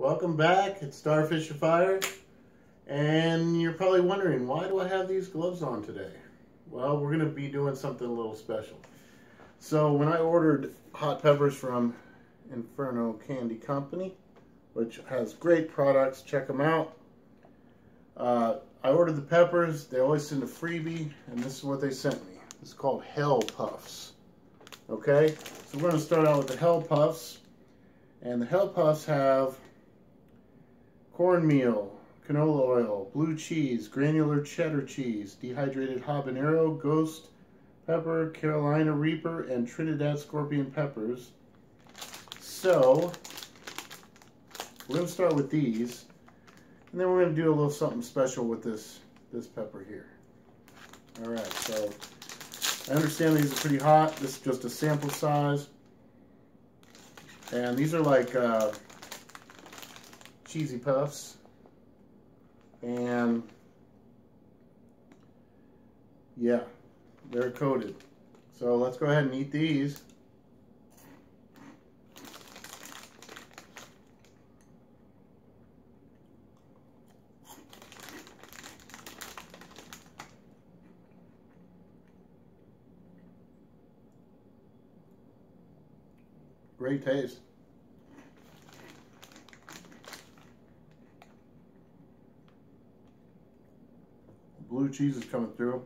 Welcome back. It's Starfish of Fire. And you're probably wondering, why do I have these gloves on today? Well, we're going to be doing something a little special. So when I ordered hot peppers from Inferno Candy Company, which has great products, check them out. Uh, I ordered the peppers. They always send a freebie, and this is what they sent me. It's called Hell Puffs. Okay, so we're going to start out with the Hell Puffs. And the Hell Puffs have cornmeal, canola oil, blue cheese, granular cheddar cheese, dehydrated habanero, ghost pepper, Carolina Reaper, and Trinidad scorpion peppers. So, we're going to start with these. And then we're going to do a little something special with this, this pepper here. Alright, so I understand these are pretty hot. This is just a sample size. And these are like uh, cheesy puffs. And yeah, they're coated. So let's go ahead and eat these. Great taste. Blue cheese is coming through.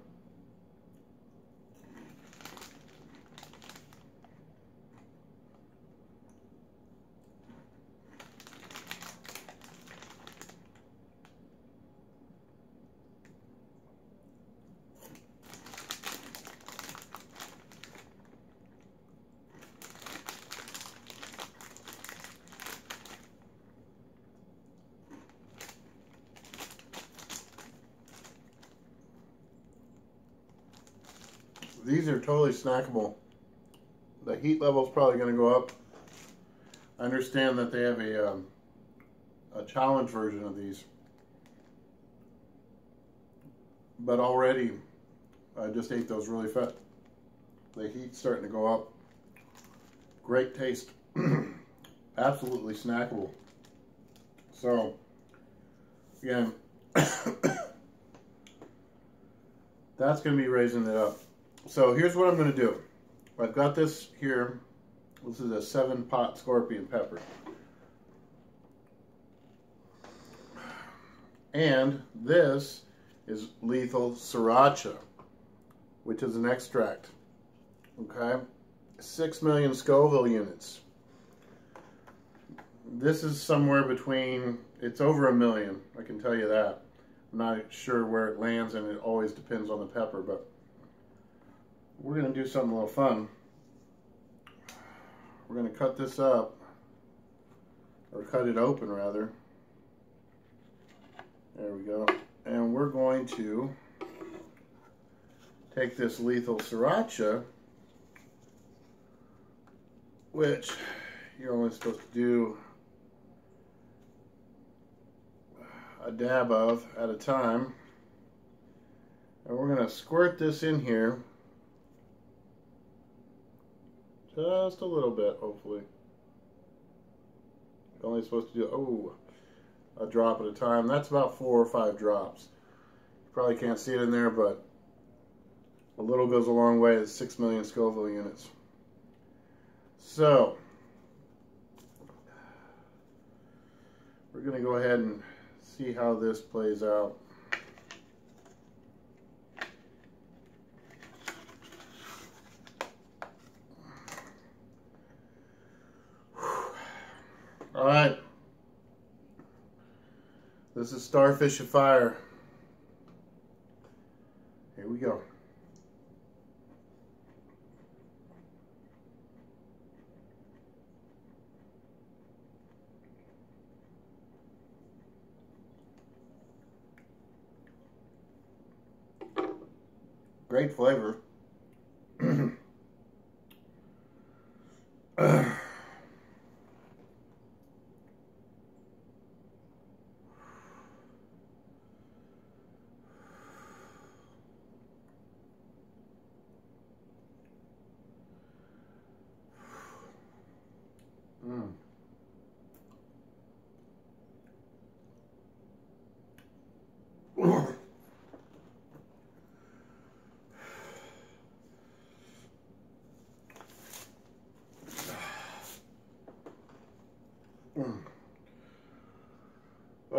These are totally snackable. The heat level is probably going to go up. I understand that they have a, um, a challenge version of these. But already, I just ate those really fast. The heat's starting to go up. Great taste. Absolutely snackable. So, again, that's going to be raising it up. So here's what I'm going to do. I've got this here. This is a seven pot scorpion pepper. And this is lethal sriracha, which is an extract. Okay? Six million Scoville units. This is somewhere between, it's over a million, I can tell you that. I'm not sure where it lands and it always depends on the pepper, but we're going to do something a little fun. We're going to cut this up, or cut it open rather. There we go. And we're going to take this lethal sriracha, which you're only supposed to do a dab of at a time. And we're going to squirt this in here just a little bit, hopefully. You're only supposed to do, oh, a drop at a time. That's about four or five drops. You probably can't see it in there, but a little goes a long way. It's 6 million Scoville units. So, we're going to go ahead and see how this plays out. All right. This is Starfish of Fire. Here we go. Great flavor.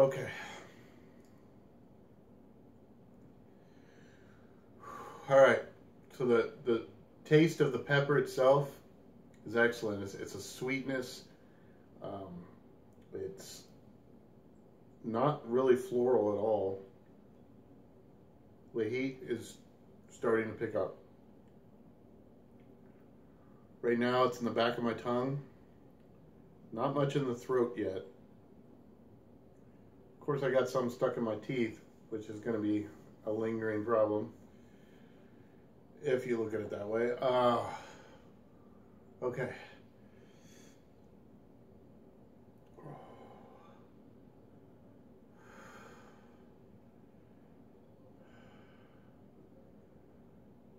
Okay. All right. So the the taste of the pepper itself is excellent. It's, it's a sweetness. Um, it's not really floral at all. The heat is starting to pick up. Right now it's in the back of my tongue. Not much in the throat yet. Of course I got some stuck in my teeth, which is going to be a lingering problem. If you look at it that way. Uh, okay.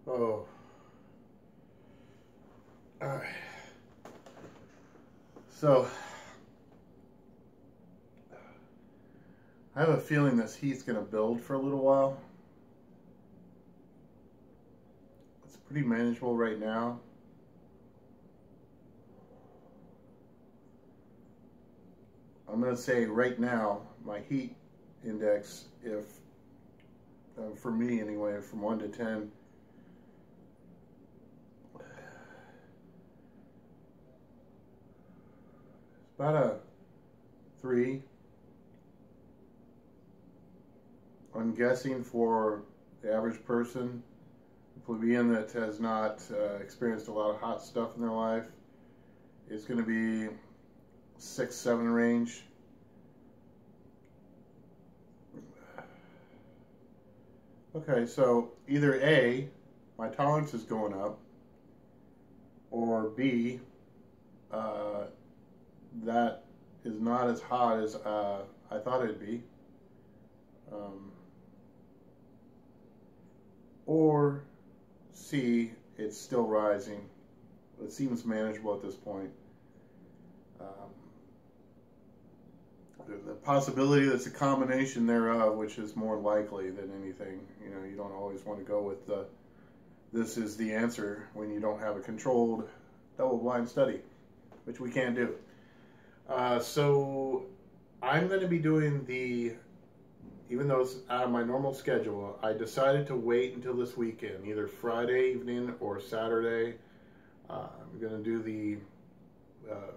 Oh. All right. So, I have a feeling this heat's going to build for a little while. It's pretty manageable right now. I'm going to say right now, my heat index, if uh, for me anyway, from 1 to 10, about a three. I'm guessing for the average person, plebeian that has not uh, experienced a lot of hot stuff in their life, it's going to be six, seven range. Okay, so either A, my tolerance is going up, or B, uh, that is not as hot as uh, I thought it'd be. Um, or C, it's still rising. It seems manageable at this point. Um, the, possibility that's a combination thereof, which is more likely than anything. You know, you don't always want to go with the this is the answer when you don't have a controlled double blind study, which we can't do. Uh, so I'm going to be doing the, even though it's out of my normal schedule, I decided to wait until this weekend, either Friday evening or Saturday. Uh, I'm going to do the uh,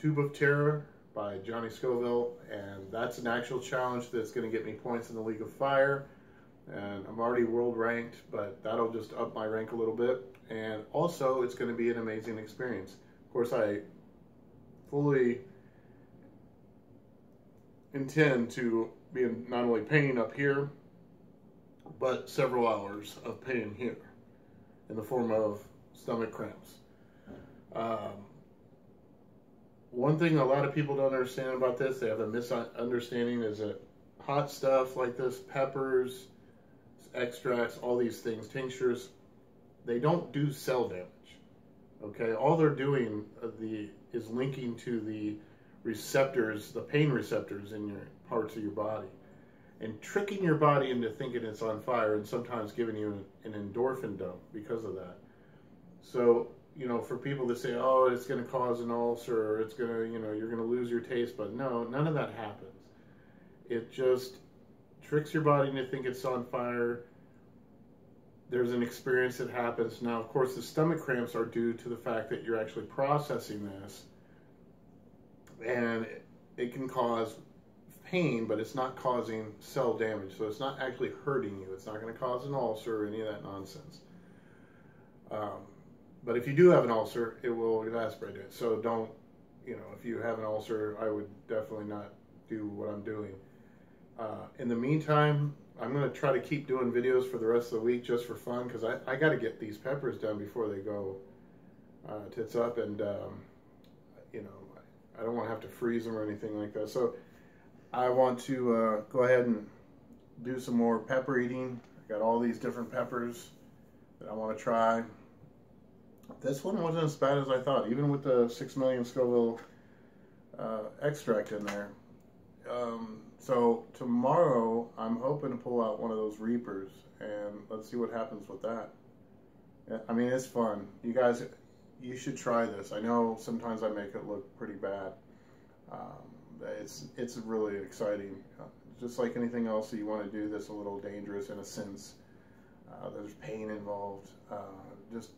Tube of Terror by Johnny Scoville, and that's an actual challenge that's going to get me points in the League of Fire. And I'm already world ranked, but that'll just up my rank a little bit. And also, it's going to be an amazing experience. Of course, I fully intend to be in not only pain up here, but several hours of pain here in the form of stomach cramps. Um, one thing a lot of people don't understand about this, they have a misunderstanding, is that hot stuff like this, peppers, extracts, all these things, tinctures, they don't do cell damage. Okay, all they're doing uh, the is linking to the receptors, the pain receptors in your parts of your body, and tricking your body into thinking it's on fire, and sometimes giving you an endorphin dump because of that. So, you know, for people to say, "Oh, it's going to cause an ulcer," or "It's going to, you know, you're going to lose your taste," but no, none of that happens. It just tricks your body into think it's on fire. There's an experience that happens. Now, of course, the stomach cramps are due to the fact that you're actually processing this and it can cause pain, but it's not causing cell damage. So it's not actually hurting you. It's not going to cause an ulcer or any of that nonsense. Um, but if you do have an ulcer, it will exacerbate it. So don't, you know, if you have an ulcer, I would definitely not do what I'm doing. Uh, in the meantime, I'm going to try to keep doing videos for the rest of the week just for fun because I, I got to get these peppers done before they go uh, tits up. And, um, you know, I don't want to have to freeze them or anything like that. So I want to uh, go ahead and do some more pepper eating. I got all these different peppers that I want to try. This one wasn't as bad as I thought, even with the 6 million Scoville uh, extract in there. Um, so tomorrow, I'm hoping to pull out one of those Reapers, and let's see what happens with that. I mean, it's fun. You guys, you should try this. I know sometimes I make it look pretty bad. Um, it's it's really exciting. Uh, just like anything else you want to do that's a little dangerous in a sense. Uh, there's pain involved. Uh, just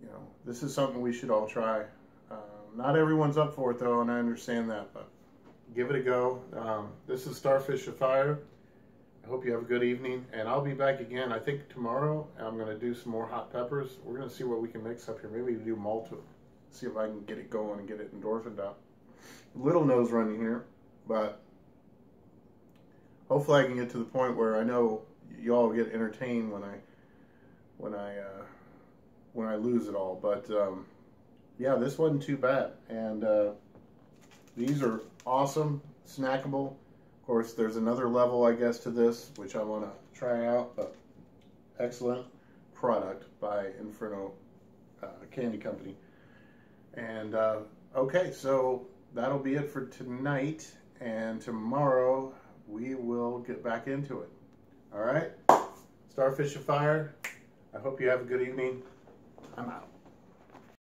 you know, this is something we should all try. Uh, not everyone's up for it though, and I understand that, but give it a go. Um, this is Starfish of Fire. Hope you have a good evening, and I'll be back again. I think tomorrow I'm going to do some more hot peppers. We're going to see what we can mix up here. Maybe do malt see if I can get it going and get it endorphined up. Little nose running here, but hopefully I can get to the point where I know y'all get entertained when I when I uh, when I lose it all. But um, yeah, this wasn't too bad, and uh, these are awesome, snackable course, there's another level, I guess, to this, which I want to try out, but excellent product by Inferno uh, Candy Company. And, uh, okay, so that'll be it for tonight, and tomorrow we will get back into it. All right? Starfish of Fire, I hope you have a good evening. I'm out.